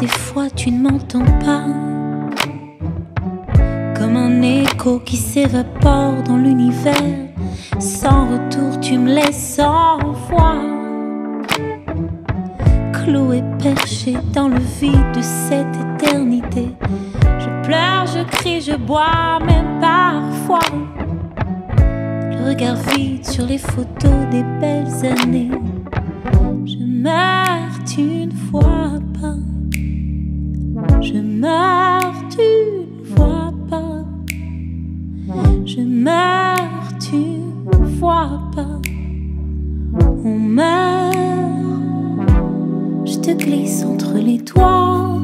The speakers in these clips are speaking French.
des fois tu ne m'entends pas. Comme un écho qui s'évapore dans l'univers. Sans retour, tu me laisses sans voix. Cloué, perché dans le vide de cette éternité. Je pleure, je crie, je bois, même parfois. Le regard vide sur les photos des belles années. Je meurs, une fois pas. Je meurs, tu ne vois pas. Je meurs, tu ne vois pas. On meurt. Je te glisse entre les doigts.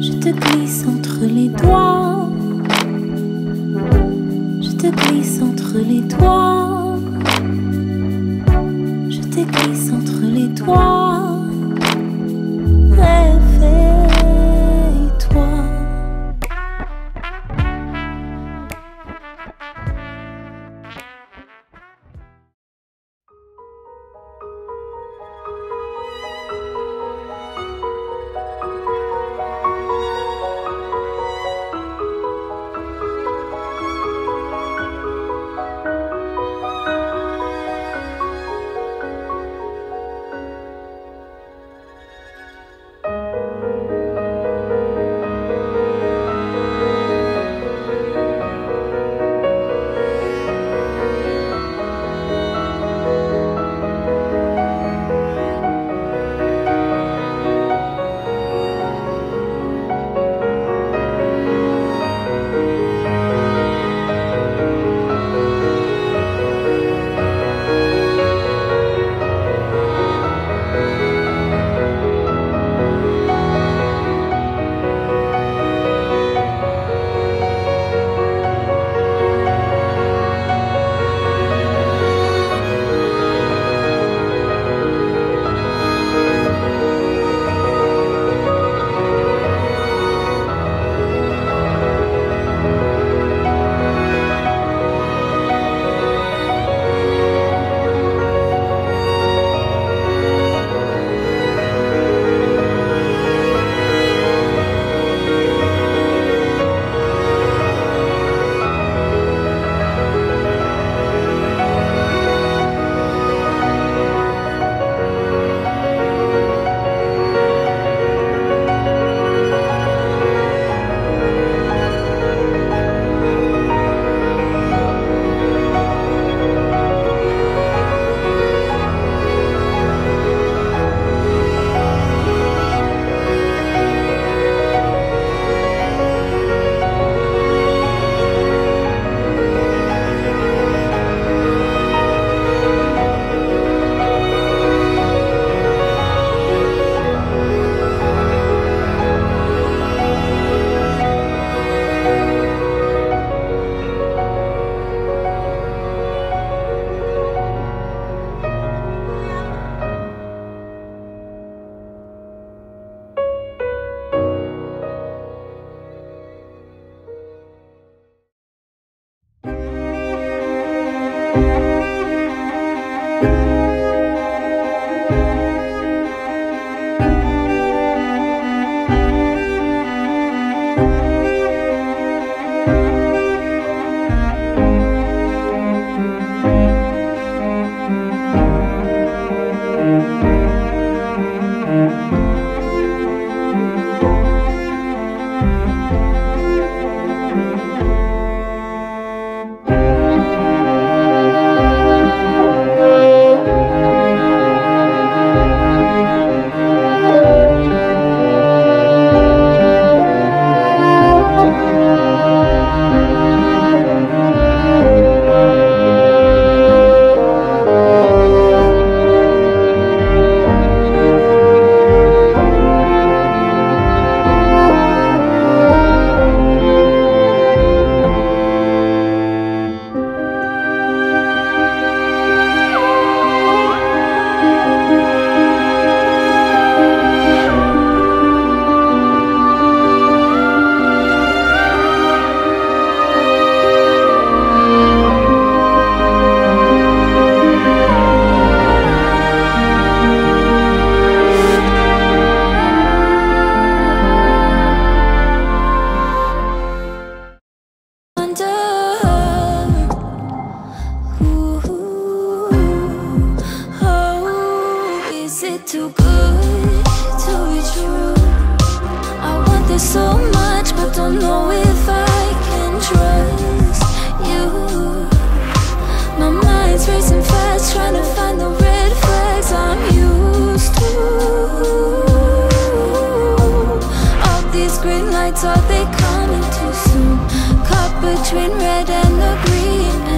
Je te glisse entre les doigts. Je te glisse entre les doigts. Je te glisse entre les doigts. lights, are they coming too soon? Caught between red and the green